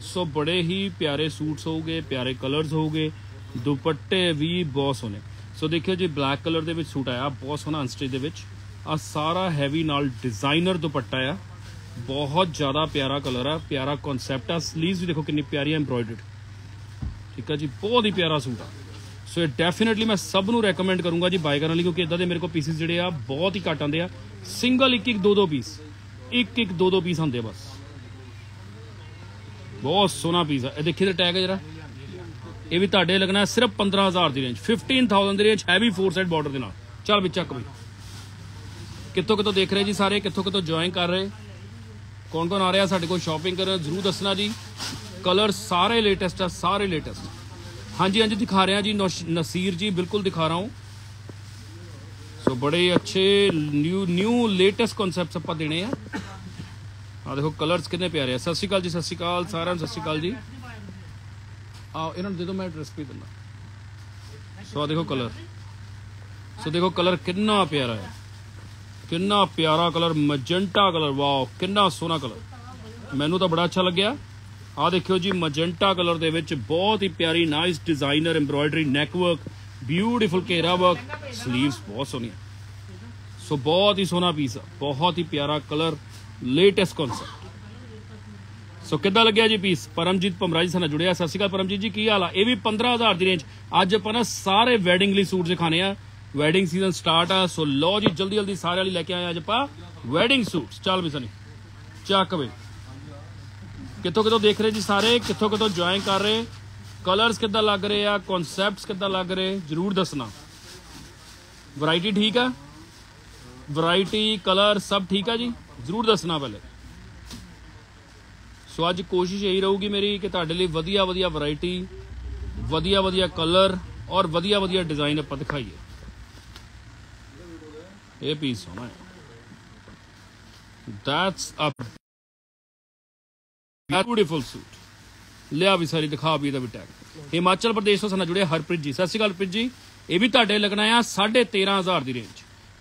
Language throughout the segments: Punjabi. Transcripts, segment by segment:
ਸੋ ਬੜੇ ਹੀ ਪਿਆਰੇ ਸੂਟਸ ਹੋਊਗੇ, ਪਿਆਰੇ ਕਲਰਸ ਹੋਊਗੇ, ਦੁਪੱਟੇ ਵੀ ਬਹੁਤ ਸੋਹਣੇ। ਸੋ ਦੇਖਿਓ ਜੀ ਬਲੈਕ ਕਲਰ ਦੇ ਵਿੱਚ ਸੂਟ ਆਇਆ, ਬਹੁਤ ਸੋਹਣਾ ਅਨਸਟਿਚ ਦੇ ਵਿੱਚ। ਆ ਸਾਰਾ ਹੈਵੀ ਨਾਲ ਡਿਜ਼ਾਈਨਰ ਦੁਪੱਟਾ ਆ। ਬਹੁਤ ਜ਼ਿਆਦਾ ਪਿਆਰਾ ਕਲਰ ਆ, ਪਿਆਰਾ ਕਨਸੈਪਟ ਆ। ਸਲੀਵਸ ਵੀ ਦੇਖੋ ਕਿੰਨੀ ਪਿਆਰੀ ਐਮਬ੍ਰੋਇਡਰਡ ਠੀਕ ਆ ਜੀ, ਬਹੁਤ ਹੀ ਪਿਆਰਾ ਸੂਟ ਆ। ਸੋ ਇਹ ਡੈਫੀਨਿਟਲੀ ਮੈਂ ਸਭ ਨੂੰ ਰეკਮੈਂਡ ਕਰੂੰਗਾ ਜੀ ਬਾਈ ਕਰਨ ਲਈ, ਕਿਉਂਕਿ ਇਦਾਂ ਦੇ ਮੇਰੇ ਕੋਲ ਪੀਸਿਸ ਜਿਹੜੇ ਆ, ਬਹੁਤ ਹੀ ਘੱਟ ਆਉਂਦੇ ਆ। ਸਿੰਗਲ ਇੱਕ ਇੱਕ ਦੋ ਦੋ ਪੀਸ ਇੱਕ ਇੱਕ ਦੋ ਦੋ ਪੀਸ ਹੁੰਦੇ ਆ ਬਸ। ਬਹੁਤ ਸੋਹਣਾ ਪੀਸ ਆ। ਇਹ ਦੇਖੀ ਤੇ ਟੈਗ ਹੈ ਜਰਾ। ਇਹ ਵੀ ਤੁਹਾਡੇ ਲੱਗਣਾ ਸਿਰਫ 15000 ਦੀ ਰੇਂਜ 15000 ਦੀ range heavy four side border ਦੇ ਨਾਲ। ਚੱਲ ਵੀ ਚੱਕ ਵੀ। ਕਿੱਥੋਂ ਕਿੱਥੋਂ ਦੇਖ ਰਹੇ ਜੀ ਸਾਰੇ? ਕਿੱਥੋਂ ਕਿੱਥੋਂ ਜੁਆਇਨ ਕਰ ਰਹੇ? ਕੌਣ ਕੌਣ ਆ ਰਿਹਾ? ਸਾਡੇ ਕੋਲ ਸ਼ਾਪਿੰਗ ਕਰਨ। ਜਰੂਰ ਦੱਸਣਾ ਜੀ। ਕਲਰ ਸਾਰੇ ਲੇਟੈਸਟ ਆ, ਸਾਰੇ ਲੇਟੈਸਟ ਹਾਂਜੀ ਹਾਂਜੀ, ਦਿਖਾ ਰਿਹਾ ਜੀ। ਨਸੀਰ ਜੀ, ਬਿਲਕੁਲ ਦਿਖਾ ਰਹਾ ਹੂੰ। ਸੋ ਬੜੇ ਅੱਛੇ ਨਿਊ ਨਿਊ ਲੇਟੈਸਟ ਕਨਸੈਪਟਸ ਆਪਾਂ ਦੇਣੇ ਆ। ਆ ਦੇਖੋ ਕਲਰਸ ਕਿੰਨੇ ਪਿਆਰੇ ਆ। ਸਤਿ ਸ਼੍ਰੀ ਅਕਾਲ ਜੀ, ਸਤਿ ਸ਼੍ਰੀ ਅਕਾਲ ਸਾਰਿਆਂ ਨੂੰ, ਸਤਿ ਸ਼੍ਰੀ ਅਕਾਲ ਜੀ। ਆਓ ਇਹਨਾਂ ਨੂੰ ਦੇ ਦਿਓ, ਮੈਂ ਐਡਰੈਸ ਵੀ ਦਿੰਦਾ। ਸੋ ਆ ਦੇਖੋ ਕਲਰ ਸੋ ਦੇਖੋ ਕਲਰ ਕਿੰਨਾ ਪਿਆਰਾ ਹੈ। ਕਿੰਨਾ ਪਿਆਰਾ ਕਲਰ ਮੈਜੈਂਟਾ ਕਲਰ ਵਾਓ ਕਿੰਨਾ ਸੋਹਣਾ ਕਲਰ ਮੈਨੂੰ ਤਾਂ ਬੜਾ ਅੱਛਾ ਲੱਗਿਆ। ਆ ਦੇਖਿਓ ਜੀ ਮੈਜੈਂਟਾ ਕਲਰ ਦੇ ਵਿੱਚ ਬਹੁਤ ਹੀ ਪਿਆਰੀ nice designer embroidery neck work beautiful ਘੇਰਾ ਵਰਕ 슬ੀਵਸ ਬਹੁਤ ਸੋਹਣੀਆਂ। ਸੋ ਬਹੁਤ ਹੀ ਸੋਹਣਾ ਪੀਸ ਆ। ਬਹੁਤ ਹੀ ਪਿਆਰਾ ਕਲਰ ਲੇਟੈਸਟ ਕਨਸੈਪਟ। ਸੋ ਕਿੱਦਾਂ ਲੱਗਿਆ ਜੀ ਪੀਸ ਪਰਮਜੀਤ ਪਮਰਾਜ ਜੀ ਨਾਲ ਜੁੜਿਆ। ਸਤਿ ਸ਼੍ਰੀ ਅਕਾਲ ਪਰਮਜੀਤ ਜੀ, ਕੀ ਹਾਲ ਆ? ਇਹ ਵੀ 15000 ਦੀ ਰੇਂਜ ਅੱਜ ਆਪਾਂ ਨਾ ਸਾਰੇ ਵੈਡਿੰਗ ਲਈ ਸੂਟ ਦਿਖਾਣੇ ਆ। ਵੈਡਿੰਗ ਸੀਜ਼ਨ ਸਟਾਰਟ ਆ। ਸੋ ਲੋ ਜੀ, ਜਲਦੀ ਜਲਦੀ ਸਾਰੇ ਲਈ ਲੈ ਕੇ ਆਏ ਅੱਜ ਆਪਾਂ ਵੈਡਿੰਗ ਸੂਟਸ ਚੱਲ ਵੀ ਸਨੀ ਚੱਕ ਵੇ। ਕਿੱਥੋਂ ਕਿੱਥੋਂ ਦੇਖ ਰਹੇ ਜੀ ਸਾਰੇ? ਕਿੱਥੋਂ ਕਿੱਥੋਂ ਜੁਆਇਨ ਕਰ ਰਹੇ? ਕਲਰਸ ਕਿੱਦਾਂ ਲੱਗ ਰਹੇ ਆ? ਕਨਸੈਪਟਸ ਕਿੱਦਾਂ ਲੱਗ ਰਹੇ? ਜਰੂਰ ਦੱਸਣਾ। ਵੈਰਾਈਟੀ ਠੀਕ ਆ? ਵੈਰਾਈਟੀ, ਕਲਰ ਸਭ ਠੀਕ ਆ ਜੀ? ਜਰੂਰ ਦੱਸਣਾ ਪਹਿਲੇ। ਸੋ ਅੱਜ ਕੋਸ਼ਿਸ਼ ਇਹੀ ਰਹੂਗੀ ਮੇਰੀ ਕਿ ਤੁਹਾਡੇ ਲਈ ਵਧੀਆ ਵਧੀਆ ਵੈਰਾਈਟੀ ਵਧੀਆ ਵਧੀਆ ਕਲਰ ਔਰ ਵਧੀਆ ਵਧੀਆ ਡਿਜ਼ਾਈਨ ਆਪਾਂ ਦਿਖਾਈਏ। ਇਹ ਪੀਸ ਸੋਹਣਾ ਹੈ। ਦੈਟਸ ਅ ਬਿਊਟੀਫੁਲ ਸੂਟ ਲਿਆ ਵੀ ਸਾਰੀ, ਦਿਖਾ ਵੀ ਇਹਦਾ ਵੀ ਟੈਗ ਹਿਮਾਚਲ ਪ੍ਰਦੇਸ਼ ਤੋਂ ਸਾਨੂੰ ਜੁੜੇ ਹਰਪ੍ਰੀਤ ਜੀ। ਸਤਿ ਸ਼੍ਰੀ ਅਕਾਲ ਪ੍ਰੀਤ ਜੀ। ਇਹ ਵੀ ਤੁਹਾਡੇ ਲੱਗਣਾ ਆ 13500 ਦੀ ਰੇਂਜ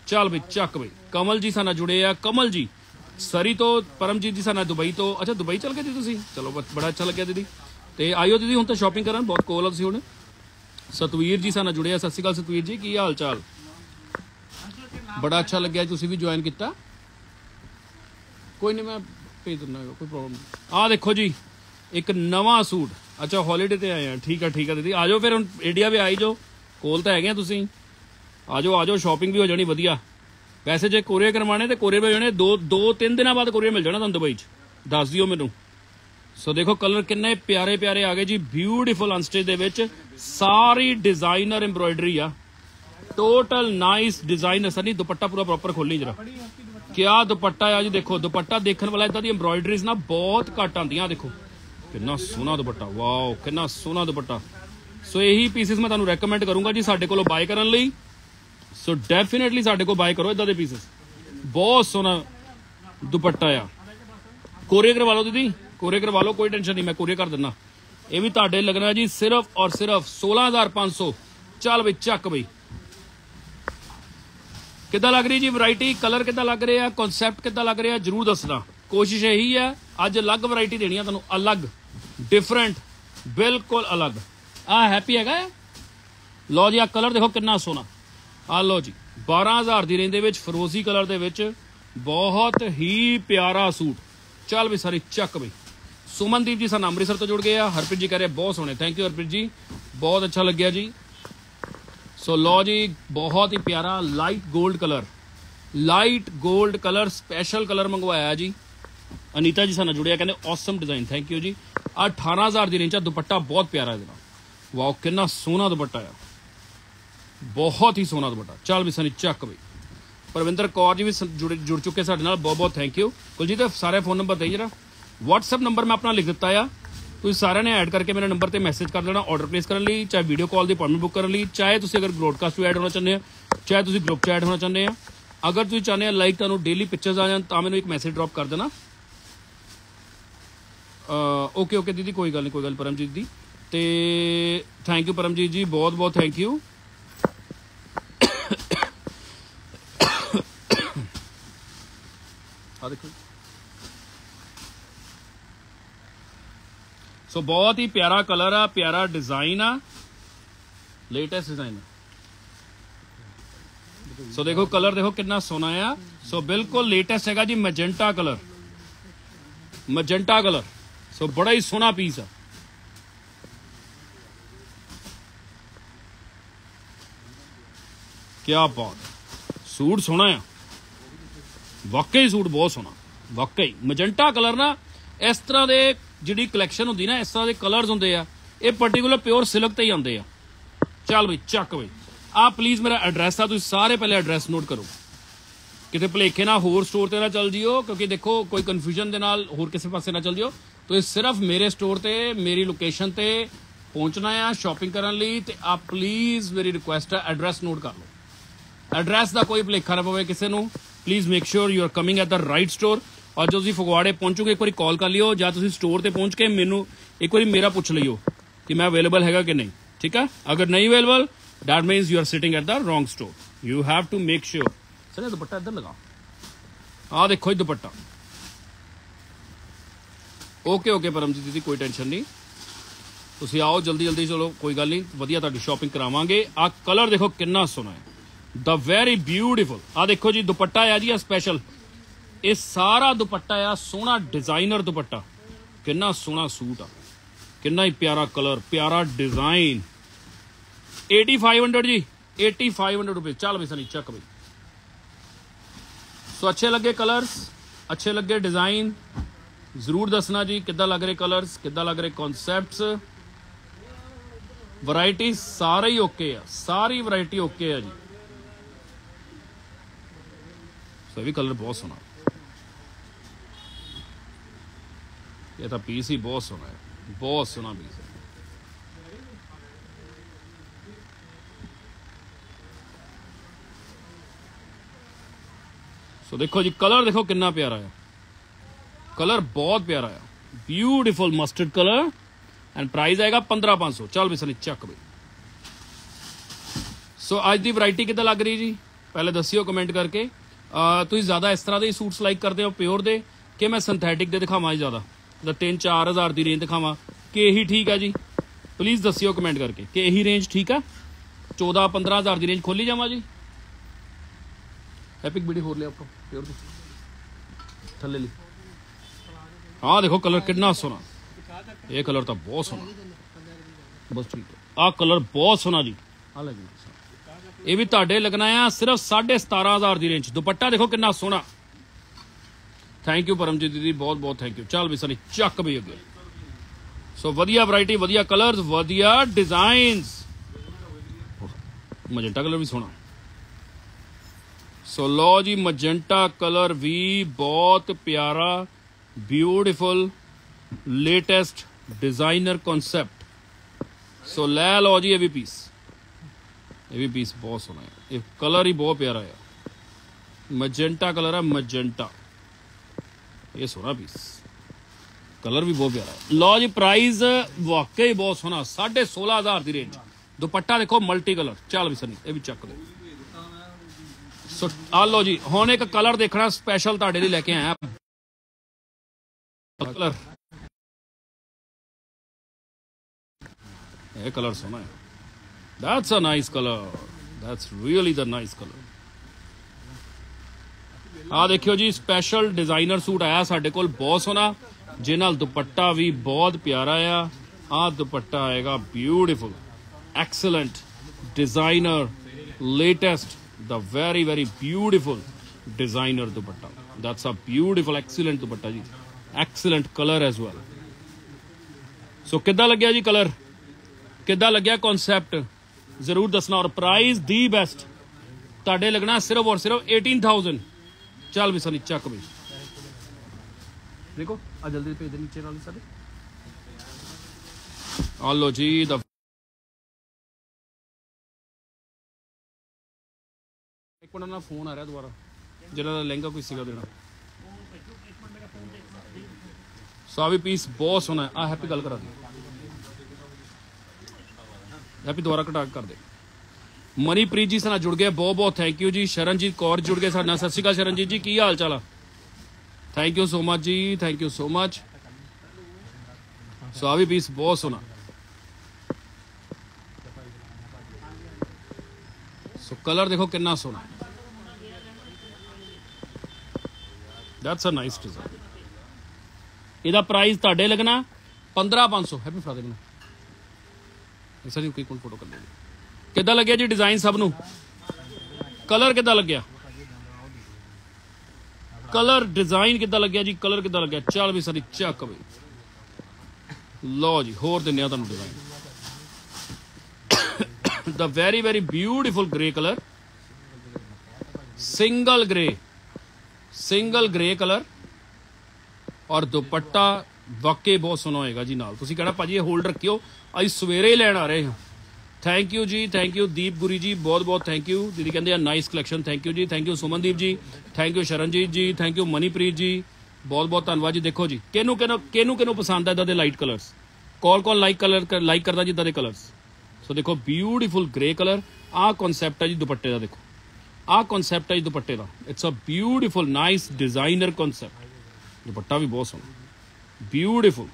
ਚੱਲ ਬਈ, ਚੱਕ ਬਈ। ਕਮਲ ਜੀ ਸਾਨੂੰ ਜੁੜੇ ਆ। ਕਮਲ ਜੀ, ਸਰੀ ਤੋਂ, ਪਰਮਜੀਤ ਜੀ ਸਾਨੂੰ ਦੁਬਈ ਤੋਂ। ਅੱਛਾ, ਦੁਬਈ ਚੱਲ ਗਏ ਜੀ ਤੁਸੀਂ? ਚਲੋ ਬ- ਬੜਾ ਅੱਛਾ ਲੱਗਿਆ ਦੀਦੀ। ਤੇ ਆਇਓ ਦੀਦੀ, ਹੁਣ ਤਾਂ ਸ਼ਾਪਿੰਗ ਕਰਨ। ਬਹੁਤ ਕੋਲ ਆ ਤੁਸੀਂ ਹੁਣ। ਸਤਵੀਰ ਜੀ ਸਾਨੂੰ ਜੁੜੇ ਆ। ਸਤਿ ਸ਼੍ਰੀ ਅਕਾਲ ਸਤਵੀਰ ਜੀ, ਕੀ ਹਾਲ ਚਾਲ ਬੜਾ ਅੱਛਾ ਲੱਗਿਆ ਤੁਸੀਂ ਵੀ ਜੁਆਇਨ ਕੀਤਾ। ਕੋਈ ਨਹੀਂ ਮੈਂ ਭੇਜ ਦਿੰਦਾ, ਕੋਈ ਪ੍ਰੋਬਲਮ ਨਹੀਂ ਆ ਦੇਖੋ ਜੀ, ਇੱਕ ਨਵਾਂ ਸੂਟ। ਅੱਛਾ ਹੌਲੀਡੇ ਤੇ ਆਏ ਆ। ਠੀਕ ਆ ਠੀਕ ਆ ਦੀਦੀ। ਆਜੋ ਫਿਰ, ਹੁਣ ਇੰਡੀਆ ਵੀ ਆਈ ਜੋ ਕੋਲ ਤਾਂ ਹੈਗੇ ਆ ਤੁਸੀਂ। ਆਜੋ ਆਜੋ ਸ਼ਾਪਿੰਗ ਵੀ ਹੋ ਜਾਣੀ ਵਧੀਆ। ਵੈਸੇ ਜੇ ਕੋਰੀਅਰ ਕਰਵਾਣੇ ਤੇ ਕੋਰੀਅਰ ਹੋ ਜਾਣੇ, ਦੋ ਦੋ, ਤਿੰਨ ਦਿਨਾਂ ਬਾਅਦ ਕੋਰੀਅਰ ਮਿਲ ਜਾਣਾ ਤੁਹਾਨੂੰ ਦੁਬਈ 'ਚ। ਦੱਸ ਦਿਓ ਮੈਨੂੰ। ਸੋ ਦੇਖੋ ਕਲਰ ਕਿੰਨੇ ਪਿਆਰੇ ਪਿਆਰੇ ਆ ਗਏ ਜੀ। ਬਿਊਟੀਫੁਲ ਅਨਸਟੇਜ ਦੇ ਵਿੱਚ ਸਾਰੀ ਡਿਜ਼ਾਈਨਰ ਐਮਬ੍ਰੋਇਡਰੀ ਆ। ਟੋਟਲ ਨਾਈਸ ਡਿਜ਼ਾਈਨ ਸਨੀ ਦੁਪੱਟਾ ਪੂਰਾ ਪ੍ਰੋਪਰ ਖੋਲੀ ਜਰਾ। ਕਿਆ ਦੁਪੱਟਾ ਆ ਜੀ ਦੇਖੋ। ਦੁਪੱਟਾ ਦੇਖਣ ਵਾਲਾ ਇਦਾਂ ਦੀ ਐਮਬ੍ਰੋਇਡਰੀਜ਼ ਨਾ ਬਹੁਤ ਘੱਟ ਆਉਂਦੀਆਂ, ਦੇਖੋ। ਕਿੰਨਾ ਸੋਹਣਾ ਦੁਪੱਟਾ। ਵਾਓ ਕਿੰਨਾ ਸੋਹਣਾ ਦੁਪੱਟਾ। ਸੋ ਇਹੀ ਪੀਸਿਸ ਮੈਂ ਤੁਹਾਨੂੰ ਰეკਮੈਂਡ ਕਰੂੰਗਾ ਜੀ ਸਾਡੇ ਕੋਲੋਂ ਬਾਏ ਕਰਨ ਲਈ। ਸੋ ਡੈਫੀਨਿਟਲੀ ਸਾਡੇ ਕੋਲ ਬਾਏ ਕਰੋ ਇਦਾਂ ਦੇ ਪੀਸਿਸ ਬਹੁਤ ਸੋਹਣਾ ਦੁਪੱਟਾ ਆ। ਕੋਰੀਅਰ ਕਰਵਾ ਲਓ ਦੀਦੀ। ਕੋਰੀਅਰ ਕਰਵਾ ਲਓ, ਕੋਈ ਟੈਨਸ਼ਨ ਨਹੀਂ, ਮੈਂ ਕੋਰੀਅਰ ਕਰ ਦਿੰਦਾ। ਇਹ ਵੀ ਤੁਹਾਡੇ ਲੱਗਣਾ ਜੀ ਸਿਰਫ ਔਰ ਸਿਰਫ 16500 ਚੱਲ ਬਈ, ਚੱਕ ਬਈ। ਕਿੱਦਾਂ ਲੱਗ ਰਹੀ ਜੀ ਵੈਰਾਈਟੀ ਕਲਰ ਕਿੱਦਾਂ ਲੱਗ ਰਿਹਾ? ਕਨਸੈਪਟ ਕਿੱਦਾਂ ਲੱਗ ਰਿਹਾ? ਜਰੂਰ ਦੱਸਣਾ। ਕੋਸ਼ਿਸ਼ ਇਹੀ ਹੈ ਅੱਜ ਅਲੱਗ ਵੈਰਾਈਟੀ ਦੇਣੀ ਆ ਤੁਹਾਨੂੰ। ਅਲੱਗ ਡਿਫਰੈਂਟ ਬਿਲਕੁਲ ਅਲੱਗ। ਆ ਹੈਪੀ ਹੈਗਾ ਲਓ ਜੀ ਆ ਕਲਰ ਦੇਖੋ ਕਿੰਨਾ ਸੋਹਣਾ। ਆ ਲਓ ਜੀ 12000 ਦੀ ਰੇਂਜ ਦੇ ਵਿੱਚ, ਫਰੋਜ਼ੀ ਕਲਰ ਦੇ ਵਿੱਚ ਬਹੁਤ ਹੀ ਪਿਆਰਾ ਸੂਟ। ਚੱਲ ਵੀ ਸਾਰੀ ਚੱਕ ਬਈ। ਸੁਮਨਦੀਪ ਜੀ, ਸਾਨੂੰ ਅੰਮ੍ਰਿਤਸਰ ਤੋਂ ਜੁੜ ਗਏ ਆ। ਹਰਪ੍ਰੀਤ ਜੀ ਕਹ ਰਹੇ ਬਹੁਤ ਸੋਹਣੇ। Thank you Harpreet ji. ਬਹੁਤ ਅੱਛਾ ਲੱਗਿਆ ਜੀ। ਸੋ ਲੋ ਜੀ, ਬਹੁਤ ਹੀ ਪਿਆਰਾ ਲਾਈਟ 골ਡ ਕਲਰ ਲਾਈਟ 골ਡ ਕਲਰ ਸਪੈਸ਼ਲ ਕਲਰ ਮੰਗਵਾਇਆ ਜੀ। ਅਨੀਤਾ ਜੀ ਸਾਨੂੰ ਜੁੜਿਆ, ਕਹਿੰਦੇ ਔਸਮ ਡਿਜ਼ਾਈਨ ਥੈਂਕ ਯੂ ਜੀ। ਆ 18000 ਦੀ ਰੇਂਜ ਆ, ਦੁਪੱਟਾ ਬਹੁਤ ਪਿਆਰਾ ਇਹਦੇ ਨਾਲ। ਵਾਓ ਕਿੰਨਾ ਸੋਹਣਾ ਦੁਪੱਟਾ ਆ। ਬਹੁਤ ਹੀ ਸੋਹਣਾ ਦੁਪੱਟਾ। ਚੱਲ ਵੀ ਸਨੀ ਚੱਕ ਬਈ। ਪਰਵਿੰਦਰ ਕੌਰ ਜੀ ਵੀ ਸ- ਜੁੜ ਜੁੜ ਚੁੱਕੇ ਸਾਡੇ ਨਾਲ। ਬਹੁਤ ਬਹੁਤ ਥੈਂਕ ਯੂ ਕੁਲਜੀਤ ਸਾਰੇ ਫੋਨ ਨੰਬਰ ਦੇਈ ਜਰਾ। WhatsApp ਨੰਬਰ ਮੈਂ ਆਪਣਾ ਲਿਖ ਦਿੱਤਾ ਆ। ਤੁਸੀਂ ਸਾਰਿਆਂ ਨੇ ਐਡ ਕਰਕੇ ਮੇਰੇ ਨੰਬਰ ਤੇ ਮੈਸੇਜ ਕਰ ਦੇਣਾ ਆਰਡਰ ਪਲੇਸ ਕਰਨ ਲਈ ਚਾਹੇ ਵੀਡੀਓ ਕਾਲ ਦੀ ਅਪਾਇੰਟਮੈਂਟ ਬੁੱਕ ਕਰਨ ਲਈ ਚਾਹੇ ਤੁਸੀਂ ਅਗਰ ਬ੍ਰੋਡਕਾਸਟ ਵਿੱਚ ਐਡ ਹੋਣਾ ਚਾਹੁੰਦੇ ਆ ਚਾਹੇ ਤੁਸੀਂ ਗਰੁੱਪ 'ਚ ਐਡ ਹੋਣਾ ਚਾਹੁੰਦੇ ਆ। ਅਗਰ ਤੁਸੀਂ ਚਾਹੁੰਦੇ ਆ ਲਾਈਕ ਤੁਹਾਨੂੰ ਡੇਲੀ ਪਿਕਚਰਸ ਆ ਜਾਣ ਤਾਂ ਮੈਨੂੰ ਇੱਕ ਮੈਸੇਜ ਡ੍ਰੌਪ ਕਰ ਦੇਣਾ। ਓਕੇ ਓਕੇ ਦੀਦੀ ਕੋਈ ਗੱਲ ਨਹੀਂ ਕੋਈ ਗੱਲ ਨੀ, ਪਰਮਜੀਤ ਦੀ। ਤੇ ਥੈਂਕ ਯੂ ਪਰਮਜੀਤ ਜੀ ਬਹੁਤ ਬਹੁਤ ਥੈਂਕ ਯੂ ਆ ਦੇਖੋ ਸੋ ਬਹੁਤ ਹੀ ਪਿਆਰਾ ਕਲਰ ਆ ਪਿਆਰਾ ਡਿਜ਼ਾਈਨ ਆ ਲੇਟੈਸਟ ਡਿਜ਼ਾਈਨ ਸੋ ਦੇਖੋ ਕਲਰ ਦੇਖੋ ਕਿੰਨਾ ਸੋਹਣਾ ਆ ਸੋ ਬਿਲਕੁਲ ਲੇਟੈਸਟ ਹੈਗਾ ਜੀ magenta colour magenta colour so ਬੜਾ ਹੀ ਸੋਹਣਾ ਪੀਸ ਆ ਕੀ ਬਾਤ ਸੂਟ ਸੋਹਣਾ ਆ ਵਾਕਈ ਸੂਟ ਬਹੁਤ ਸੋਹਣਾ। ਵਾਕਈ। ਮੈਜੈਂਟਾ ਕਲਰ ਨਾ, ਇਸ ਤਰ੍ਹਾਂ ਦੇ ਜਿਹੜੀ ਕਲੈਕਸ਼ਨ ਹੁੰਦੀ ਨਾ, ਇਸ ਤਰ੍ਹਾਂ ਦੇ ਕਲਰਸ ਹੁੰਦੇ ਆ, ਇਹ ਪਾਰਟਿਕੂਲਰ ਪਿਓਰ ਸਿਲਕ ਤੇ ਹੀ ਆਉਂਦੇ ਆ। ਚੱਲ ਬਈ, ਚੱਕ ਬਈ। ਆ ਪਲੀਜ਼ ਮੇਰਾ ਐਡਰੈਸ ਆ, ਤੁਸੀਂ ਸਾਰੇ ਪਹਿਲੇ ਐਡਰੈਸ ਨੋਟ ਕਰੋ। ਕਿਤੇ ਭਲੇਖੇ ਨਾਲ ਹੋਰ ਸਟੋਰ ਤੇ ਨਾ ਚੱਲ ਜਿਓ, ਕਿਉਂਕਿ ਦੇਖੋ, ਕੋਈ ਕਨਫਿਊਜ਼ਨ ਦੇ ਨਾਲ ਹੋਰ ਕਿਸੇ ਪਾਸੇ ਨਾ ਚੱਲ ਜਿਓ। ਤੁਸੀਂ ਸਿਰਫ ਮੇਰੇ ਸਟੋਰ ਤੇ, ਮੇਰੀ ਲੋਕੇਸ਼ਨ ਤੇ ਪਹੁੰਚਣਾ ਆ ਸ਼ਾਪਿੰਗ ਕਰਨ ਲਈ, ਤੇ ਆ ਪਲੀਜ਼ ਮੇਰੀ ਰਿਕੁਐਸਟ ਹੈ ਐਡਰੈਸ ਨੋਟ ਕਰ ਲਓ। ਐਡਰੈਸ ਦਾ ਕੋਈ ਭਲੇਖਾ ਨਾ ਪਵੇ ਕਿਸੇ ਨੂੰ। Please make sure you are coming at the right store ਔਰ ਜਦੋਂ ਤੁਸੀਂ ਫਗਵਾੜੇ ਪਹੁੰਚੋਗੇ ਇੱਕ ਵਾਰੀ ਕਾਲ ਕਰ ਲਿਓ ਜਾਂ ਤੁਸੀਂ ਸਟੋਰ ਤੇ ਪਹੁੰਚ ਕੇ ਮੈਨੂੰ ਇੱਕ ਵਾਰੀ ਮੇਰਾ ਪੁੱਛ ਲਿਓ ਕਿ ਮੈਂ ਅਵੇਲੇਬਲ ਹੈਗਾ ਕਿ ਨਹੀਂ ਠੀਕ ਹੈ ਅਗਰ ਨਹੀਂ available that means you are sitting at the wrong store. You have to make sure. Sir ਦੁਪੱਟਾ ਇੱਧਰ ਲਗਾ ਆ ਦੇਖੋ ਇਹ ਦੁਪੱਟਾ ਓਕੇ ਓਕੇ ਪਰਮਜੀਤ ਦੀਦੀ ਕੋਈ ਟੈਨਸ਼ਨ ਨਹੀਂ ਤੁਸੀਂ ਆਓ ਜਲਦੀ ਜਲਦੀ ਚਲੋ ਕੋਈ ਗੱਲ ਨਹੀਂ ਵਧੀਆ ਤੁਹਾਡੀ ਸ਼ਾਪਿੰਗ ਕਰਾਵਾਂਗੇ ਆ ਕਲਰ ਦੇਖੋ ਕਿੰਨਾ ਸੋਹਣਾ ਹੈ ਦਾ ਵੈਰੀ ਬਿਊਟੀਫੁਲ ਆ ਦੇਖੋ ਜੀ, ਦੁਪੱਟਾ ਆ ਜੀ ਆ ਸਪੈਸ਼ਲ ਇਹ ਸਾਰਾ ਦੁਪੱਟਾ ਆ, ਸੋਹਣਾ ਡਿਜ਼ਾਈਨਰ ਦੁਪੱਟਾ। ਕਿੰਨਾ ਸੋਹਣਾ ਸੂਟ ਆ। ਕਿੰਨਾ ਹੀ ਪਿਆਰਾ ਕਲਰ ਪਿਆਰਾ ਡਿਜ਼ਾਈਨ 8500 ਜੀ 8500 ਰੁਪਏ। ਚੱਲ ਬਈ ਸਨੀ, ਚੱਕ ਬਈ। ਸੋ ਅੱਛੇ ਲੱਗੇ ਕਲਰਸ ਅੱਛੇ ਲੱਗੇ ਡਿਜ਼ਾਈਨ ਜ਼ਰੂਰ ਦੱਸਣਾ ਜੀ, ਕਿੱਦਾਂ ਲੱਗ ਰਹੇ ਕਲਰਸ ਕਿੱਦਾਂ ਲੱਗ ਰਹੇ ਕਨਸੈਪਟਸ ਵੈਰਾਈਟੀ ਸਾਰੇ ਹੀ ਓਕੇ ਆ, ਸਾਰੀ ਵੈਰਾਈਟੀ ਓਕੇ ਆ ਜੀ। ਸੋ ਇਹ ਵੀ ਕਲਰ ਬਹੁਤ ਸੋਹਣਾ ਇਹ ਤਾਂ ਪੀਸ ਹੀ ਬਹੁਤ ਸੋਹਣਾ ਹੈ ਬਹੁਤ ਸੋਹਣਾ ਪੀਸ ਹੈ ਸੋ ਦੇਖੋ ਜੀ ਕਲਰ ਦੇਖੋ ਕਿੰਨਾ ਪਿਆਰਾ ਹੈ ਕਲਰ ਬਹੁਤ ਪਿਆਰਾ ਹੈ beautiful mustard colour and price ਆਏਗਾ 15500 ਚੱਲ ਵੀ ਸਨੀ ਚੱਕ ਬਈ ਸੋ ਅੱਜ ਦੀ ਵੈਰਾਈਟੀ ਕਿੱਦਾਂ ਲੱਗ ਰਹੀ ਜੀ ਪਹਿਲੇ ਦੱਸਿਓ ਕਮੈਂਟ ਕਰਕੇ ਅਹ ਤੁਸੀਂ ਜ਼ਿਆਦਾ ਇਸ ਤਰ੍ਹਾਂ ਦੇ ਸੂਟਸ ਲਾਈਕ ਕਰਦੇ ਹੋ ਪਿਓਰ ਦੇ ਕਿ ਮੈਂ ਸਿੰਥੈਟਿਕ ਦੇ ਦਿਖਾਵਾਂ ਜੀ ਜ਼ਿਆਦਾ? ਦਾ 3-4000 ਦੀ ਰੇਂਜ ਦਿਖਾਵਾਂ। ਕਿ ਇਹੀ ਠੀਕ ਹੈ ਜੀ? ਪਲੀਜ਼ ਦੱਸਿਓ ਕਮੈਂਟ ਕਰਕੇ ਕਿ ਇਹੀ ਰੇਂਜ ਠੀਕ ਆ? 14-15000 ਦੀ ਰੇਂਜ ਖੋਲੀ ਜਾਵਾਂ ਜੀ? ਐਪਿਕ ਵੀਡੀਓ ਹੋਰ ਲਿਆ ਆਪਕੋ ਪਿਓਰ ਦੀ। ਥੱਲੇ ਲਈ। ਆਹ ਦੇਖੋ ਕਲਰ ਕਿੰਨਾ ਸੋਹਣਾ। ਇਹ ਕਲਰ ਤਾਂ ਬਹੁਤ ਸੋਹਣਾ। ਬਸ ਠੀਕ ਹੈ। ਆਹ ਕਲਰ ਬਹੁਤ ਸੋਹਣਾ ਜੀ। ਆ ਲੈ ਜੀ। ਇਹ ਵੀ ਤੁਹਾਡੇ ਲੱਗਣਾ ਆ, ਸਿਰਫ 17500 ਦੀ ਰੇਂਜ ਦੁਪੱਟਾ ਦੇਖੋ ਕਿੰਨਾ ਸੋਹਣਾ। ਥੈਂਕ ਯੂ ਪਰਮਜੀਤ ਦੀਦੀ, ਬਹੁਤ ਬਹੁਤ ਥੈਂਕ ਯੂ ਚੱਲ ਵੀ ਸਨੀ ਚੱਕ ਵੀ ਅੱਗੇ। ਸੋ ਵਧੀਆ ਵੈਰਾਈਟੀ ਵਧੀਆ ਕਲਰਸ ਵਧੀਆ ਡਿਜ਼ਾਈਨਸ ਮਜੈਂਟਾ ਕਲਰ ਵੀ ਸੋਹਣਾ। ਸੋ ਲੋ ਜੀ, ਮਜੈਂਟਾ ਕਲਰ ਵੀ ਬਹੁਤ ਪਿਆਰਾ beautiful latest designer concept so ਲੈ ਲਓ ਜੀ ਇਹ ਵੀ ਪੀਸ ਇਹ ਵੀ ਪੀਸ ਬਹੁਤ ਸੋਹਣਾ ਹੈ ਇਹ ਕਲਰ ਹੀ ਬਹੁਤ ਪਿਆਰਾ ਹੈ ਮਜੈਂਟਾ ਕਲਰ ਹੈ ਮਜੈਂਟਾ ਇਹ ਸੋਹਣਾ ਪੀਸ ਕਲਰ ਵੀ ਬਹੁਤ ਪਿਆਰਾ ਹੈ ਲਓ ਜੀ ਪ੍ਰਾਈਸ ਵਾਕਈ ਬਹੁਤ ਸੋਹਣਾ 16500 ਦੀ ਰੇਂਜ ਦੁਪੱਟਾ ਦੇਖੋ ਮਲਟੀ ਕਲਰ ਚੱਲ ਵੀ ਸਨੀ ਇਹ ਵੀ ਚੱਕ ਦੇ ਸੋ ਆ ਲਓ ਜੀ ਹੁਣ ਇੱਕ ਕਲਰ ਦੇਖਣਾ ਸਪੈਸ਼ਲ ਤੁਹਾਡੇ ਲਈ ਲੈ ਕੇ ਆਇਆ ਕਲਰ ਇਹ ਕਲਰ ਸੋਹਣਾ ਹੈ That's a nice color. That's really the nice color. ਆ ਦੇਖਿਓ ਜੀ ਸਪੈਸ਼ਲ ਡਿਜ਼ਾਈਨਰ ਸੂਟ ਆਇਆ ਸਾਡੇ ਕੋਲ ਬਹੁਤ ਸੋਹਣਾ ਜਿਹਦੇ ਨਾਲ ਦੁਪੱਟਾ ਵੀ ਬਹੁਤ ਪਿਆਰਾ ਆ ਆ ਦੁਪੱਟਾ ਆਏਗਾ ਬਿਊਟੀਫੁਲ ਐਕਸਲੈਂਟ ਡਿਜ਼ਾਈਨਰ ਲੇਟੈਸਟ ਦਾ ਵੈਰੀ ਵੈਰੀ ਬਿਊਟੀਫੁਲ ਡਿਜ਼ਾਈਨਰ ਦੁਪੱਟਾ ਦੈਟਸ ਅ ਬਿਊਟੀਫੁਲ ਐਕਸਲੈਂਟ ਦੁਪੱਟਾ ਜੀ excellent colour as well so ਕਿੱਦਾਂ ਲੱਗਿਆ ਜੀ ਕਲਰ ਕਿੱਦਾਂ ਲੱਗਿਆ ਕਨਸੈਪਟ ਜ਼ਰੂਰ ਦੱਸਣਾ ਔਰ ਪ੍ਰਾਈਸ ਦੀ ਬੈਸਟ ਤੁਹਾਡੇ ਲੱਗਣਾ ਸਿਰਫ ਔਰ ਸਿਰਫ 18000 ਚੱਲ ਵੀ ਸਨੀ, ਚੱਕ ਵੀ। ਦੇਖੋ, ਆ ਜਲਦੀ ਭੇਜ ਦੇ ਨੀਚੇ ਨਾਲ ਸਾਡੇ ਆ ਲੋ ਜੀ ਦਾ ਇੱਕ ਮਿੰਟ ਨਾਲ ਫੋਨ ਆ ਰਿਹਾ ਦੁਬਾਰਾ। ਜਿਹੜਾ ਦਾ ਲਹਿੰਗਾ ਕੋਈ ਸੀਗਾ ਦੇਣਾ। ਸਾਵੀ ਪੀਸ ਬਹੁਤ ਸੋਹਣਾ ਆ ਹੈਪੀ ਗੱਲ ਕਰਾ ਦੀ ਹੈਪੀ ਦੁਬਾਰਾ ਕਟਾ ਕਰ ਦੇ। ਮਨੀਪ੍ਰੀਤ ਜੀ ਸਾਡੇ ਨਾਲ ਜੁੜ ਗਏ, ਬਹੁਤ ਬਹੁਤ ਥੈਂਕ ਯੂ ਜੀ। ਸ਼ਰਨਜੀਤ ਕੌਰ ਜੁੜ ਗਏ ਸਾਡੇ ਨਾਲ। ਸਤਿ ਸ਼੍ਰੀ ਅਕਾਲ ਸ਼ਰਨਜੀਤ ਜੀ, ਕੀ ਹਾਲ ਚਾਲ ਆ? ਥੈਂਕ ਯੂ ਸੋ ਮਚ ਜੀ thank you so much so ਆ ਵੀ ਪੀਸ ਬਹੁਤ ਸੋਹਣਾ। ਸੋ ਕਲਰ ਦੇਖੋ ਕਿੰਨਾ ਸੋਹਣਾ। ਦੈਟਸ ਅ ਨਾਈਸ ਡਿਜ਼ਾਈਨ ਇਹਦਾ ਪ੍ਰਾਈਸ ਤੁਹਾਡੇ ਲੱਗਣਾ 15500 ਹੈਪੀ ਫਰਾਦੇ ਨੂੰ ਇਹ ਸਾਰੀ ਕੋਈ ਕੋਲ ਫੋਟੋ ਕਰ ਲੈਣੀ ਕਿੱਦਾਂ ਲੱਗਿਆ ਜੀ ਡਿਜ਼ਾਈਨ ਸਭ ਨੂੰ? ਕਲਰ ਕਿੱਦਾਂ ਲੱਗਿਆ? ਕਲਰ ਡਿਜ਼ਾਈਨ ਕਿੱਦਾਂ ਲੱਗਿਆ ਜੀ? ਕਲਰ ਕਿੱਦਾਂ ਲੱਗਿਆ? ਚੱਲ ਵੀ ਸਾਰੀ ਚੱਕ ਬਈ ਲਓ ਜੀ, ਹੋਰ ਦਿੰਨੇ ਆ ਤੁਹਾਨੂੰ design the very very beautiful gray color single gray single grey colour ਔਰ ਦੁਪੱਟਾ ਵਾਕਈ ਬਹੁਤ ਸੋਹਣਾ ਹੋਏਗਾ ਜੀ ਨਾਲ। ਤੁਸੀਂ ਕਹਿਣਾ ਭਾਜੀ ਇਹ ਹੋਲਡ ਰੱਖਿਓ ਅਸੀਂ ਸਵੇਰੇ ਹੀ ਲੈਣ ਆ ਰਹੇ ਹਾਂ। ਥੈਂਕ ਯੂ ਜੀ ਥੈਂਕ ਯੂ ਦੀਪ ਗੁਰੀ ਜੀ, ਬਹੁਤ ਬਹੁਤ ਥੈਂਕ ਯੂ ਦੀਦੀ ਕਹਿੰਦੇ ਆ ਨਾਈਸ ਕਲੈਕਸ਼ਨ ਥੈਂਕ ਯੂ ਜੀ thank you Sumandeep ji thank you Sharanjit ਜੀ ਥੈਂਕ ਯੂ ਮਨੀਪ੍ਰੀਤ ਜੀ। ਬਹੁਤ ਬਹੁਤ ਧੰਨਵਾਦ ਜੀ, ਦੇਖੋ ਜੀ, ਕਿਹਨੂੰ ਕਿਹਨੂੰ ਕਿਹਨੂੰ ਕਿਹਨੂੰ ਪਸੰਦ ਆ ਇਦਾਂ ਦੇ ਲਾਈਟ ਕਲਰਸ ਕੋਲ ਕੌਣ ਲਾਈਕ ਕਲਰ ਲਾਈਕ ਕਰਦਾ ਜੀ ਇਦਾਂ ਦੇ ਕਲਰਸ ਸੋ ਦੇਖੋ ਬਿਊਟੀਫੁਲ ਗ੍ਰੇ ਕਲਰ ਆਹ ਕਨਸੈਪਟ ਹੈ ਜੀ ਦੁਪੱਟੇ ਦਾ, ਦੇਖੋ। ਆਹ ਕਨਸੈਪਟ ਹੈ ਜੀ ਦੁਪੱਟੇ ਦਾ। It's a beautiful nice designer concept ਦੁਪੱਟਾ ਵੀ ਬਹੁਤ ਸੋਹਣਾ। ਬਿਊਟੀਫੁਲ